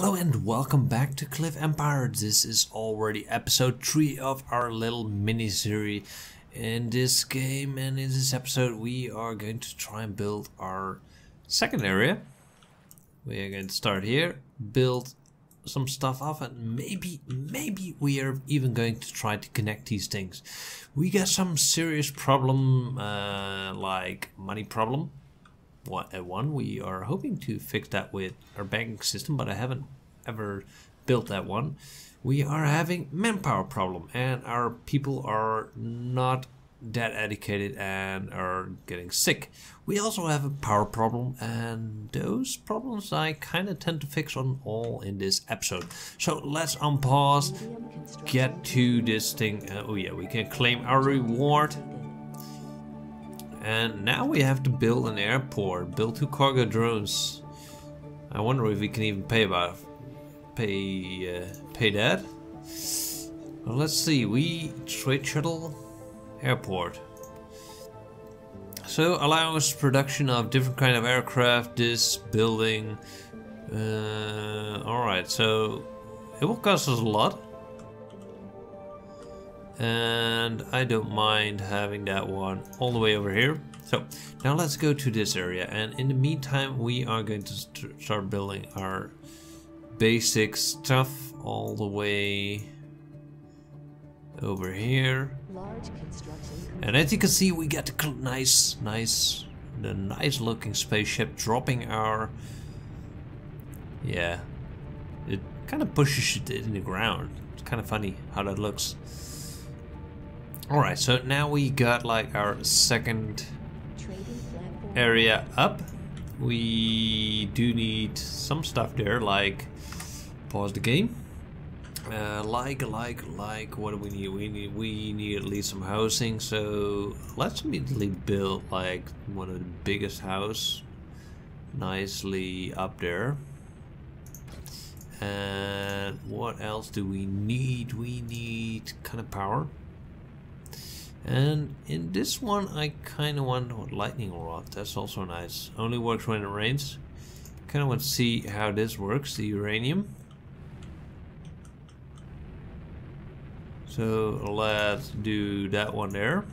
Hello and welcome back to Cliff Empire. This is already episode 3 of our little mini series in this game and in this episode we are going to try and build our second area. We are going to start here, build some stuff off and maybe, maybe we are even going to try to connect these things. We got some serious problem uh, like money problem one. We are hoping to fix that with our banking system, but I haven't ever built that one. We are having manpower problem, and our people are not that educated and are getting sick. We also have a power problem, and those problems I kind of tend to fix on all in this episode. So let's unpause, get to this thing. Uh, oh yeah, we can claim our reward. And now we have to build an airport, build two cargo drones. I wonder if we can even pay about pay uh, pay that. Well, let's see. We trade shuttle airport. So allows production of different kind of aircraft. This building. Uh, all right. So it will cost us a lot and I don't mind having that one all the way over here. So now let's go to this area and in the meantime we are going to st start building our basic stuff all the way over here. And as you can see we get the nice, nice, the nice looking spaceship dropping our, yeah, it kind of pushes it in the ground. It's kind of funny how that looks. Alright, so now we got like our second area up. We do need some stuff there, like pause the game. Uh, like, like, like, what do we need? We need, we need at least some housing. So let's immediately build like one of the biggest house, nicely up there. And what else do we need? We need kind of power. And in this one, I kind of want lightning rod. That's also nice. Only works when it rains. Kind of want to see how this works, the uranium. So let's do that one there.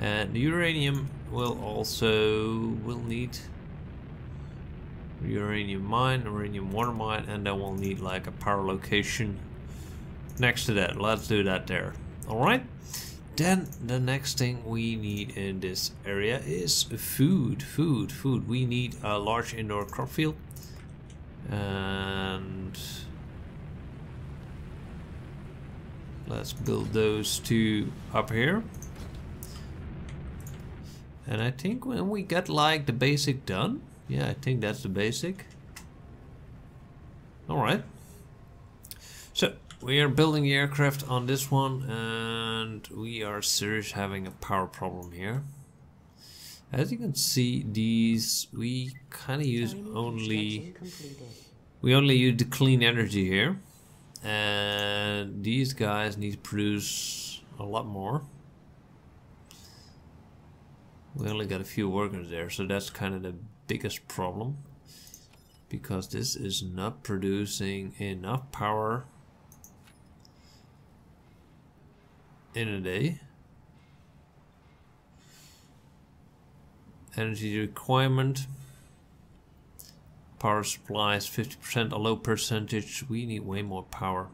And the uranium will also will need uranium mine, uranium water mine, and then we'll need like a power location next to that. Let's do that there. Alright. Then the next thing we need in this area is food, food, food. We need a large indoor crop field and let's build those two up here. And I think when we get like the basic done, yeah, I think that's the basic. All right. We are building the aircraft on this one and we are serious having a power problem here. As you can see, these we kind of use only we only use the clean energy here, and these guys need to produce a lot more. We only got a few workers there, so that's kind of the biggest problem because this is not producing enough power in a day. Energy requirement. Power supply is 50% a low percentage. We need way more power.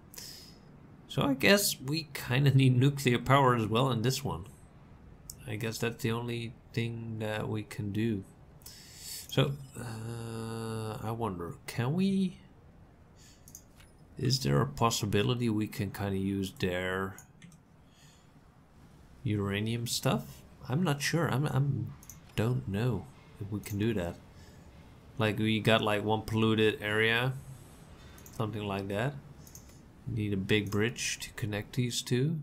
So I guess we kind of need nuclear power as well in this one. I guess that's the only thing that we can do. So, uh, I wonder, can we... Is there a possibility we can kind of use their uranium stuff? I'm not sure. I'm, I'm don't know if we can do that. Like we got like one polluted area, something like that. Need a big bridge to connect these two.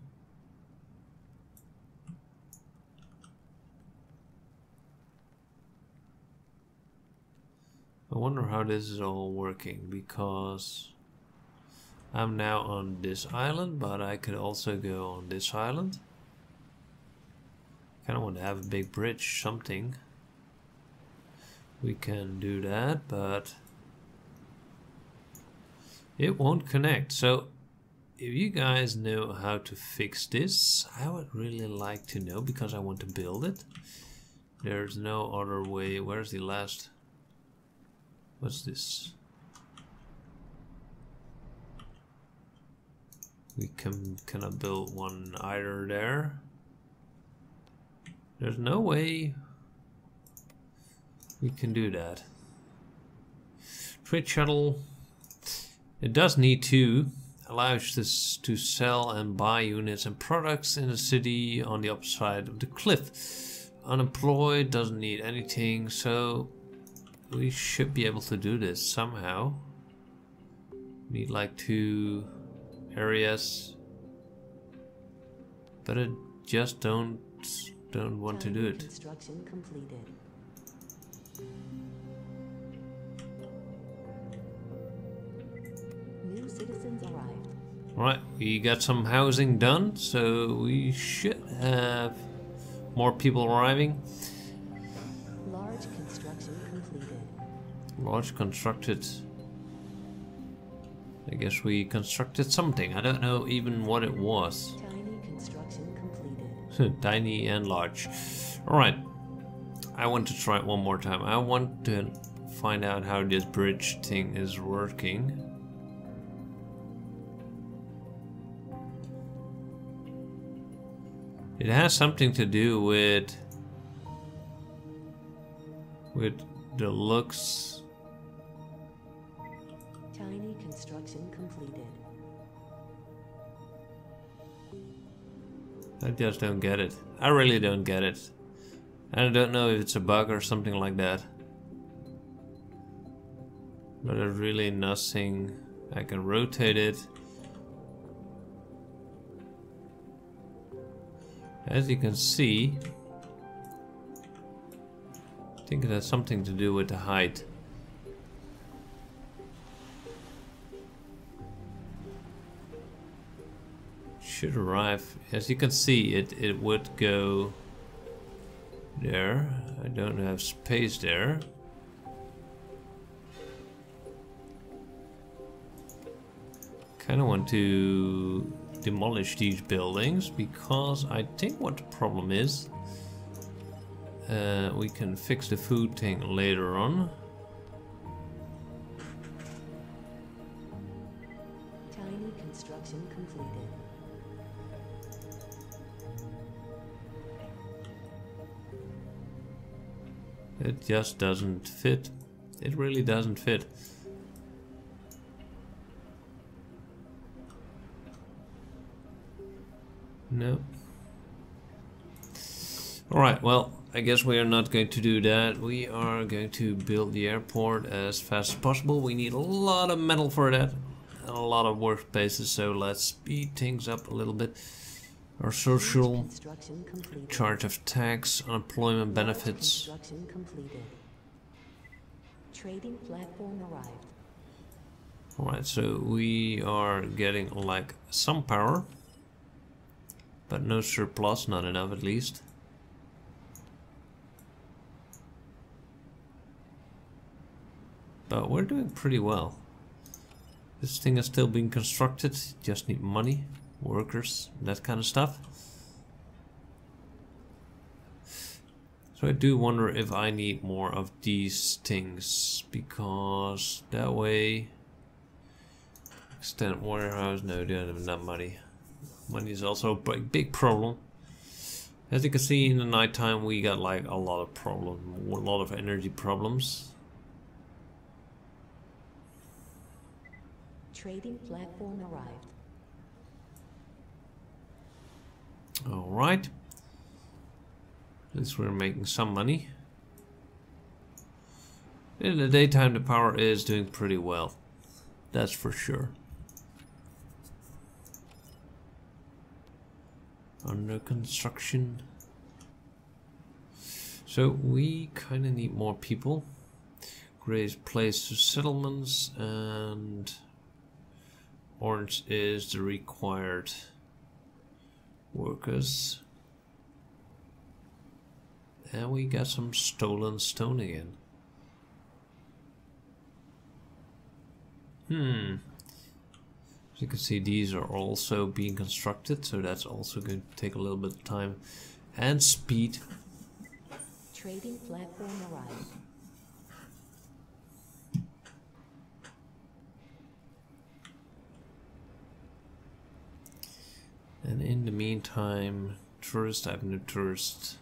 I wonder how this is all working because I'm now on this island, but I could also go on this island. I kind of want to have a big bridge, something. We can do that, but It won't connect. So if you guys know how to fix this, I would really like to know because I want to build it. There's no other way. Where's the last? What's this? We can cannot build one either there. There's no way we can do that. Trade shuttle. It does need to allows this to sell and buy units and products in the city on the opposite side of the cliff. Unemployed doesn't need anything, so we should be able to do this somehow. Need like two areas, but I just don't don't want to do it. Construction completed. New citizens arrived. Right, we got some housing done, so we should have more people arriving. Large construction completed. Large constructed. I guess we constructed something. I don't know even what it was. Completed. Tiny and large. Alright. I want to try it one more time. I want to find out how this bridge thing is working. It has something to do with with the looks. Tiny construction completed. I just don't get it. I really don't get it. I don't know if it's a bug or something like that. But there's really nothing. I can rotate it. As you can see, I think it has something to do with the height. Should arrive. As you can see, it, it would go there. I don't have space there. Kind of want to demolish these buildings because I think what the problem is uh, we can fix the food thing later on. It just doesn't fit. It really doesn't fit. No. Alright, well, I guess we are not going to do that. We are going to build the airport as fast as possible. We need a lot of metal for that. And a lot of workspaces, so let's speed things up a little bit. Our social charge of tax, unemployment benefits. Trading platform arrived. Alright, so we are getting like some power. But no surplus, not enough at least. But we're doing pretty well. This thing is still being constructed, just need money, workers, that kind of stuff. So I do wonder if I need more of these things, because that way... Extend warehouse, no, don't have enough money. Money is also a big, big problem. As you can see in the nighttime we got like a lot of problem, a lot of energy problems. Trading platform arrived. Alright. At least we're making some money. In the daytime the power is doing pretty well. That's for sure. Under construction. So we kind of need more people. Gray's place to settlements and orange is the required workers. And we got some stolen stone again. Hmm. As you can see, these are also being constructed, so that's also going to take a little bit of time and speed. Trading platform arrived. And in the meantime, tourist, I have no tourist.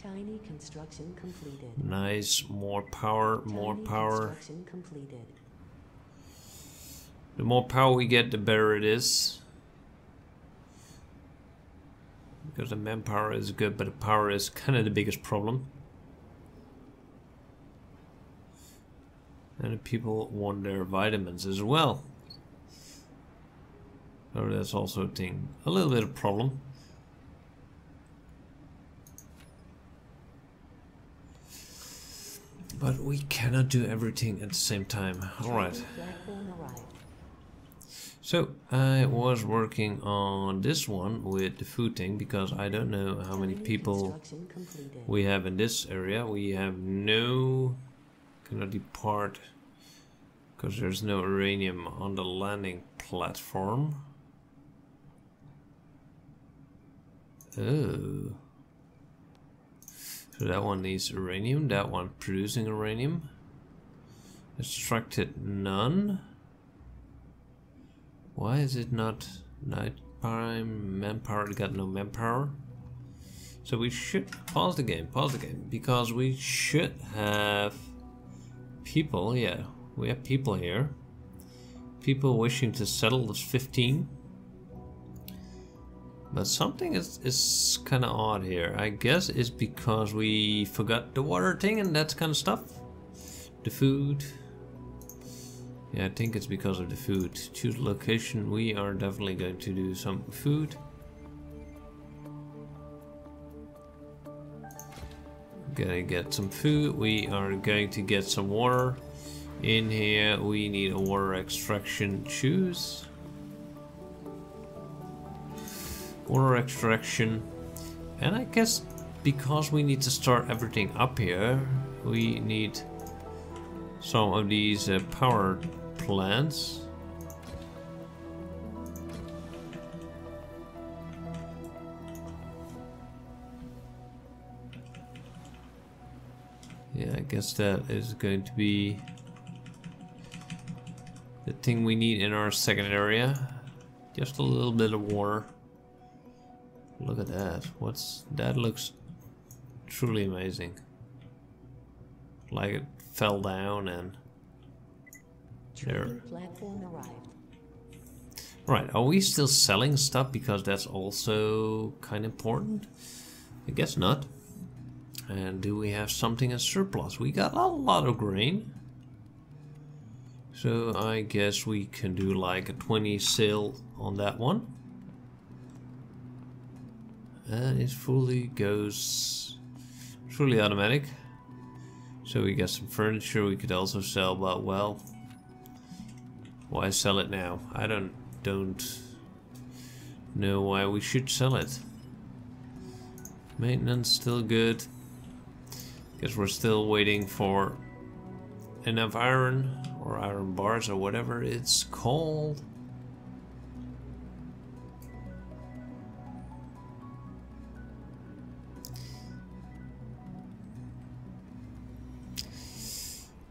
Tiny construction completed. Nice, more power, more Tiny power. Construction completed. The more power we get, the better it is. Because the manpower is good, but the power is kind of the biggest problem. And people want their vitamins as well. So that's also a thing. A little bit of problem. But we cannot do everything at the same time. Alright. Trading platform arrived. So I was working on this one with the food thing because I don't know how many people we have in this area. We have no cannot depart because there's no uranium on the landing platform. Oh. So that one needs uranium, that one producing uranium. Extracted none. Why is it not night time manpower? Got no manpower. So we should pause the game, pause the game, because we should have people, yeah, we have people here. People wishing to settle this 15. But something is, is kind of odd here. I guess it's because we forgot the water thing and that kind of stuff. The food. Yeah, I think it's because of the food. Choose location. We are definitely going to do some food. Gonna get some food. We are going to get some water. In here, we need a water extraction. Choose. Water extraction. And I guess because we need to start everything up here, we need some of these uh, power plants. Yeah, I guess that is going to be thing we need in our second area. Just a little bit of water. Look at that. What's that looks truly amazing. Like it fell down and there. Trading platform arrived. Right, are we still selling stuff because that's also kind of important? I guess not. And do we have something in surplus? We got a lot of grain. So I guess we can do like a 20 sale on that one. And it fully goes fully automatic. So we got some furniture we could also sell, but well, why sell it now? I don't don't know why we should sell it. Maintenance still good. Guess we're still waiting for enough iron or iron bars or whatever it's called.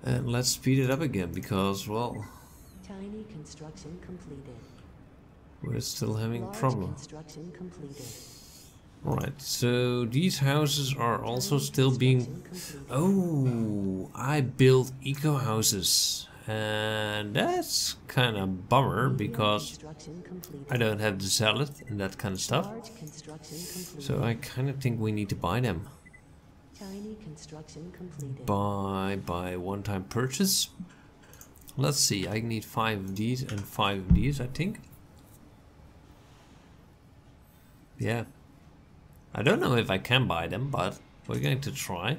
And let's speed it up again because, well, Tiny construction completed. we're still having Large problems. Right, so these houses are also still being... Oh, I built eco houses. And that's kind of bummer because. I don't have the salad and that kind of stuff. Large construction completed. So I kind of think we need to buy them. Tiny construction completed. Buy by one-time purchase. Let's see, I need five of these and five of these, I think. Yeah. I don't know if I can buy them, but we're going to try.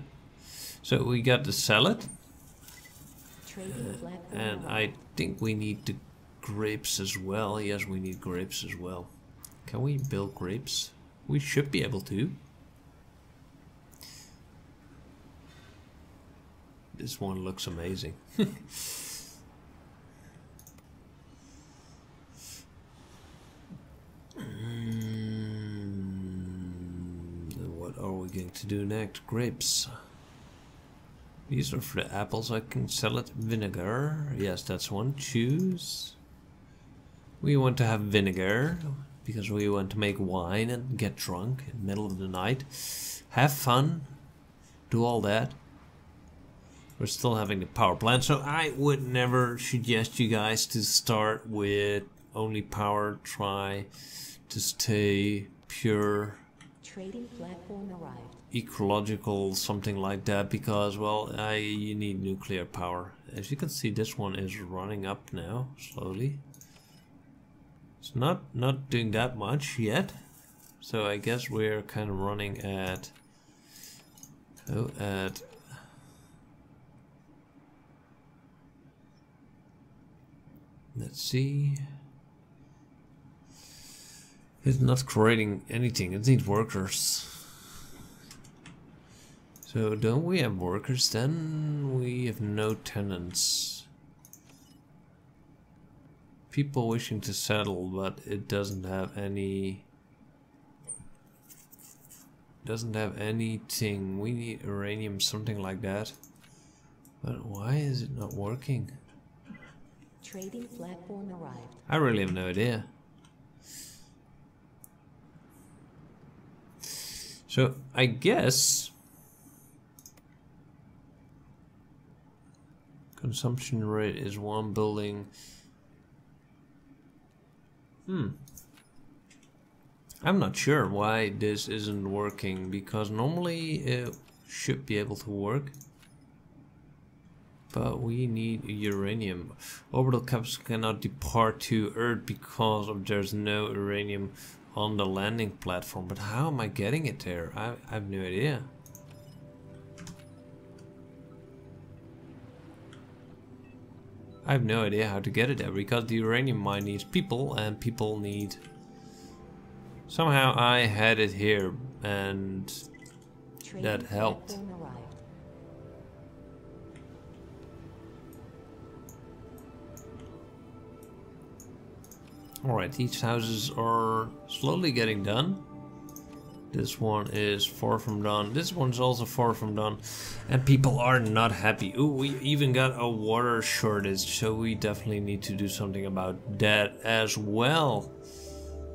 So we got the salad, Trading and. I think we need the grapes as well. Yes, we need grapes as well. Can we build grapes? We should be able to. This one looks amazing. Mm, what are we going to do next? Grapes. These are for the apples. I can sell it. Vinegar. Yes, that's one. Choose. We want to have vinegar because we want to make wine and get drunk in the middle of the night. Have fun. Do all that. We're still having the power plant, so I would never suggest you guys to start with only power. Try to stay pure Trading platform arrived. Ecological something like that because well I you need nuclear power. As you can see this one is running up now slowly. It's not not doing that much yet. So I guess we're kind of running at oh at let's see. It's not creating anything. It needs workers so don't we have workers then? We have no tenants. People wishing to settle, but it doesn't have any... Doesn't have anything. We need uranium, something like that. But why is it not working? Trading platform arrived. I really have no idea. So I guess consumption rate is one building. Hmm. I'm not sure why this isn't working because normally it should be able to work. But we need uranium. Orbital caps cannot depart to Earth because of there's no uranium on the landing platform. But how am I getting it there? I, I have no idea. I have no idea how to get it there because the uranium mine needs people and people need... Somehow I had it here and That helped. Alright, these houses are slowly getting done. This one is far from done. This one's also far from done. And people are not happy. Ooh, we even got a water shortage, so we definitely need to do something about that as well.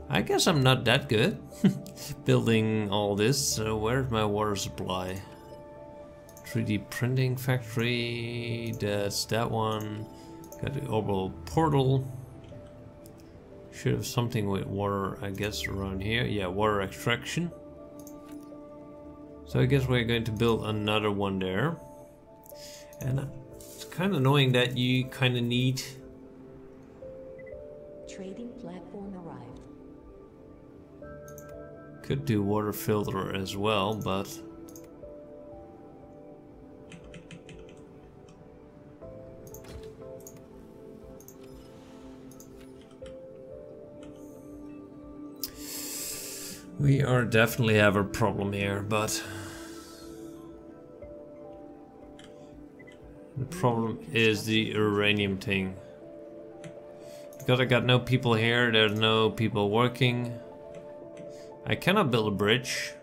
I guess I'm not that good building all this. So where's my water supply? 3D printing factory. That's that one. Got the orbital portal. Should have something with water, I guess, around here. Yeah, water extraction. So I guess we're going to build another one there. And it's kind of annoying that you kind of need... Trading platform arrived. Could do water filter as well, but... We are definitely have a problem here, but problem is the uranium thing. Because I got no people here, there's no people working. I cannot build a bridge,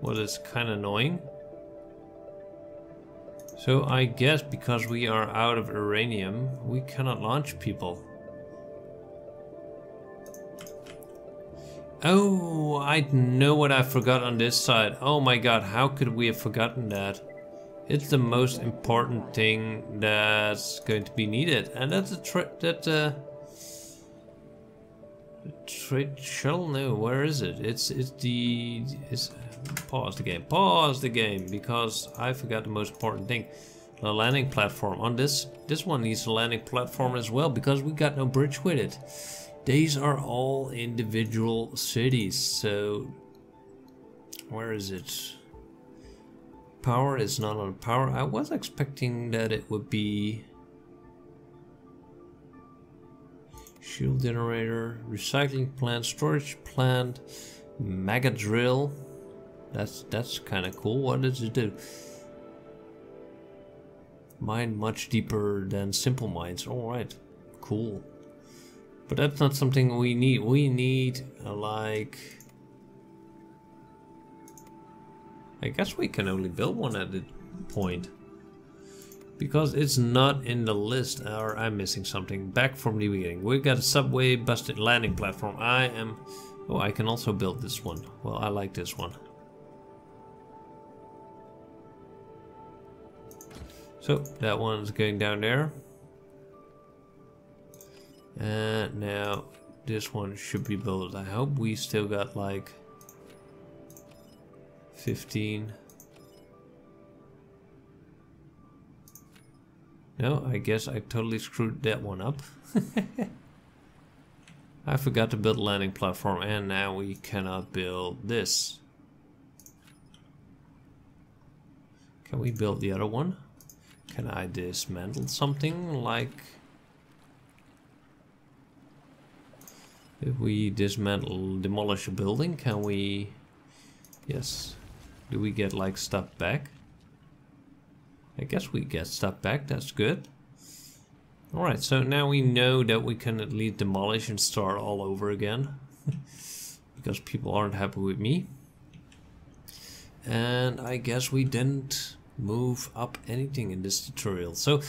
what is kind of annoying. So I guess because we are out of uranium, we cannot launch people. Oh, I know what I forgot on this side. Oh my god, how could we have forgotten that? It's the most important thing that's going to be needed, and that's a tra that uh, trade shuttle. No, where is it? It's it's the it's pause the game. Pause the game because I forgot the most important thing. The landing platform on this this one needs a landing platform as well because we got no bridge with it. These are all individual cities, so where is it? Power is not on power. I was expecting that it would be shield generator, recycling plant, storage plant, mega drill. That's that's kind of cool. What does it do? Mine much deeper than simple mines. Alright, cool. But that's not something we need. We need, uh, like... I guess we can only build one at a point. Because it's not in the list, or I'm missing something. Back from the beginning. We got a subway busted landing platform. I am... Oh, I can also build this one. Well, I like this one. So, that one's going down there. And now, this one should be built. I hope we still got like 15. No, I guess I totally screwed that one up. I forgot to build a landing platform and now we cannot build this. Can we build the other one? Can I dismantle something like... If we dismantle, demolish a building, can we... Yes. Do we get like stuff back? I guess we get stuff back, that's good. Alright, so now we know that we can at least demolish and start all over again. because people aren't happy with me. And I guess we didn't move up anything in this tutorial. So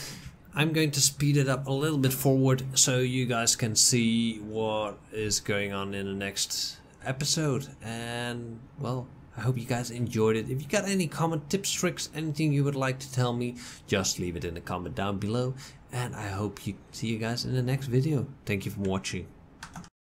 I'm going to speed it up a little bit forward so you guys can see what is going on in the next episode. And well, I hope you guys enjoyed it. If you got any comment, tips, tricks, anything you would like to tell me, just leave it in the comment down below. And I hope you see you guys in the next video. Thank you for watching.